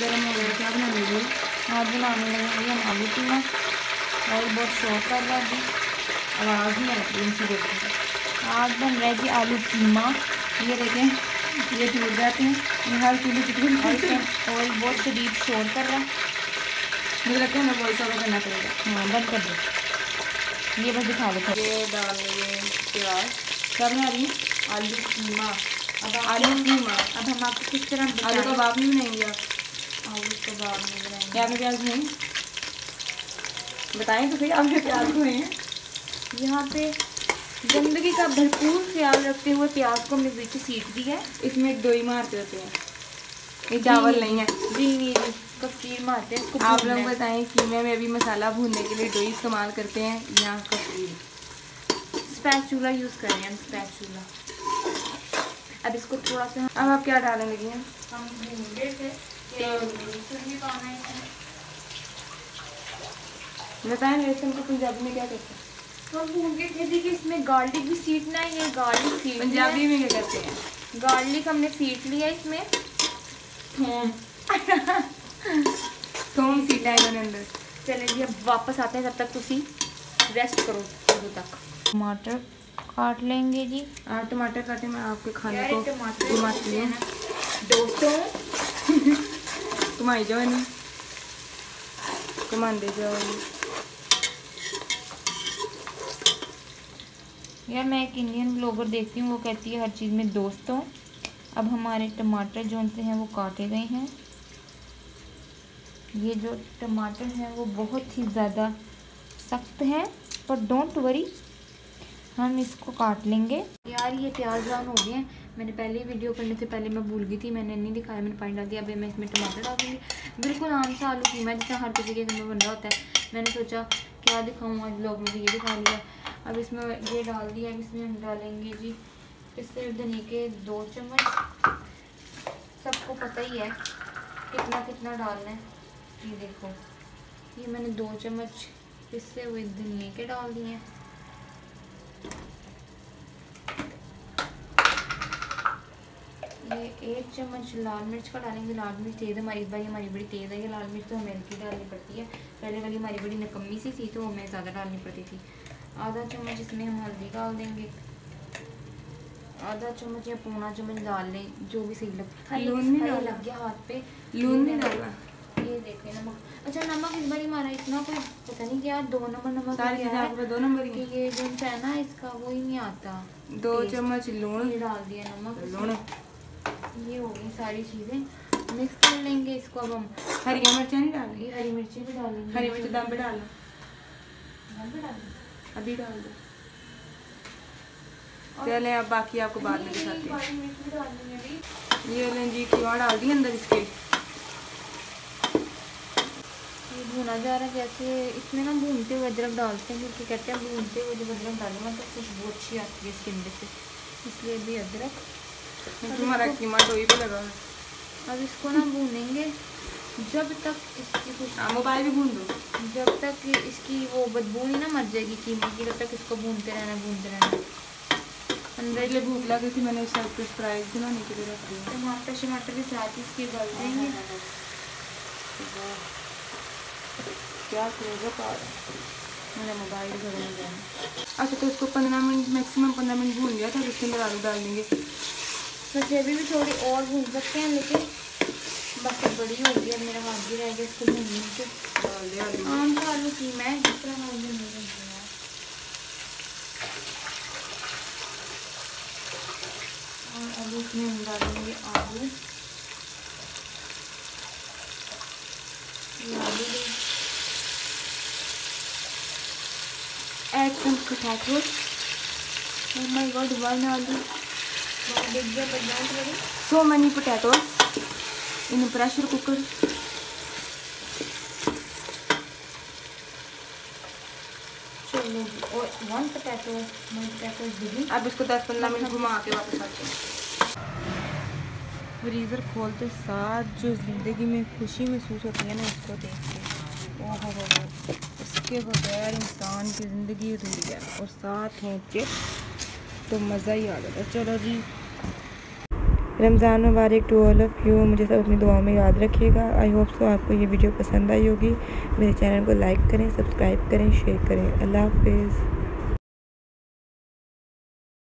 गर्म हो गया क्या बनाने लगी आज बनाने लगे हम आलू कीमा और बहुत शौक कर रहा है जी आवाज़ नहीं आ उनकी देखी आज बन रहा है। जी आलू कीमा ये देखें ये टूट जाते हैं हर चूल्हे की टूट और बहुत शदीद शोर कर रहा है मुझे लगता है हमें वॉइस ओवर करना पड़ेगा। हाँ बंद कर दो ये बस दिखा दो। ये डाल लेंगे प्याज क्या बना रही आलू कीमा अब आलू कीमा अब हम आपको किस तरह आलू? कबाब नहीं बनाएँगे आप। आलू कबाब नहीं बनाएँगे क्या में प्याज नहीं बताएँ तो सही आपने प्याज हुए हैं। यहाँ पे गंदगी का भरपूर ख्याल रखते हुए प्याज को हमने बीच सीट दी है। इसमें दो ही मारते होते हैं। ये चावल नहीं है। जी जी जी कफीर मारते हैं आप लोग। बताएँ कीमे में अभी मसाला भूनने के लिए दो ही इस्तेमाल करते हैं या कफीर स्पैचूला यूज़ करें हम स्पैचूला। अब इसको थोड़ा सा अब आप क्या डालने लगी हैं? हम भून थे है। बताएँ को पंजाबी में क्या कहते हैं? हम के थे देखिए इसमें गार्लिक भी सीटना है ये गार्लिक सीट पंजाबी में क्या कहते हैं? गार्लिक हमने सीट लिया इसमें। थोम। थोम सीटा है इन्होंने अंदर। चले जी अब वापस आते हैं तब तक रेस्ट करो उधर तक। टमाटर काट लेंगे जी। आप टमाटर काटे मैं आपके खाने को घुमाती हूँ। दोस्तों जाओ नहीं घुमाते जाओ यार, मैं एक इंडियन ब्लॉगर देखती हूँ, वो कहती है हर चीज़ में दोस्तों अब हमारे टमाटर जो से हैं, वो काटे गए हैं। ये जो टमाटर हैं, वो बहुत ही ज़्यादा सख्त हैं, पर डोंट वरी हम इसको काट लेंगे। यार, ये प्याज ब्राउन हो गए हैं। मैंने पहले ही वीडियो करने से पहले मैं भूल गई थी, मैंने नहीं दिखाया, मैंने पानी डाल दिया। अभी मैं इसमें टमाटर डाल दूँगी बिल्कुल आम सा आलू कीमा जैसा हर किसी के घर में बन रहा होता है। मैंने सोचा, क्या दिखाऊँ आज लोग मुझे ये दिखा लिया। अब इसमें ये डाल दिया, अब इसमें हम डालेंगे जी, इससे धनिया के दो चम्मच। सबको पता ही है कितना कितना डालना है। ये देखो, ये मैंने दो चम्मच पिसे हुए धनिया के डाल दिए हैं। एक चम्मच लाल मिर्च का डालेंगे लाल मिर्च तेज़ है हमारी इस बार हमारी बड़ी तेज़ है ये लाल मिर्च तो हमें हल्की डालनी पड़ती है पहले वाली हमारी बड़ी नकम्मी सी थी तो हमें ज़्यादा डालनी पड़ती थी आधा चम्मच इसमें हम हल्दी डाल देंगे आधा चम्मच या पौना चम्मच डाल लें जो भी सही लगता है लून नहीं लग गया हाथ पे लून नहीं डालना ये देखें नमक अच्छा नमक इस बार हमारा इतना कोई पता नहीं क्या दो नंबर नमक सारी है दो नंबर कि ये जो है ना इसका वो ही नहीं आता दो चम्मच ये डाल दिया नमक लूण ये हो गई सारी चीज़ें। मिक्स कर लेंगे इसको अब हम। हरिया मिर्चा नहीं डालनी? ये हरी मिर्ची भी डालेंगे। हरी मिर्च दम पे डालो दम पे डालेंगे। अभी डाल दो। चलें अब बाकी आपको बाद में दिखाती हरी भी ये लें जी कीमा डाल दी अंदर इसके। ये भुना जा रहा है जैसे इसमें ना भूनते हुए अदरक डालते हैं क्योंकि कहते हैं भूनते हुए जब अदरक डालूँगा तो खुशबू अच्छी आती है इसके अंदर से इसलिए भी अदरक। तुम्हारा कीमा डोई पे लगा है। अब इसको ना भूनेंगे। जब तक इसकी कुछ हाँ मोबाइल भी भून दो। जब तक इसकी वो बदबू नहीं ना मर जाएगी कीमे की तब तक इसको भूनते रहना भूनते रहना। अंदर भूख लगी थी मैंने सब कुछ फ्राइज बनाने के लिए रख दिया। टमाटर के साथ ही इसके गल देंगे। क्या करेगा पार मेरा मोबाइल घर में अच्छा तो इसको पंद्रह मिनट मैक्सिमम पंद्रह मिनट भून लिया था उसके अंदर आलू डाल देंगे। अभी भी थोड़ी और भून सकते हैं लेकिन बस बड़ी हो गई है मेरा हाथ भी रह गया इसको भूनने से। आलू आम का आलू की मैं जिस तरह आलू नहीं बनती है। और अब इसमें हम डालेंगे आलू। आलू add some potatoes Oh my god, one so many potatoes in a pressure cooker. One potato one potato is begging अब इसको 10-15 मिनट घुमा के वापस आते हैं। फ्रीज़र खोलते साथ जो ज़िंदगी में खुशी महसूस होती है ना इसको देख के। ओह हो हो इसके बगैर इंसान की ज़िंदगी अधूरी है और साथ हों चिप्स तो मज़ा ही आ जाता है। चलो जी रमज़ान मुबारक टू ऑल ऑफ़ यू मुझे सब अपनी दुआओं में याद रखिएगा. आई होप सो आपको ये वीडियो पसंद आई होगी. मेरे चैनल को लाइक करें सब्सक्राइब करें शेयर करें. अल्लाह हाफिज़.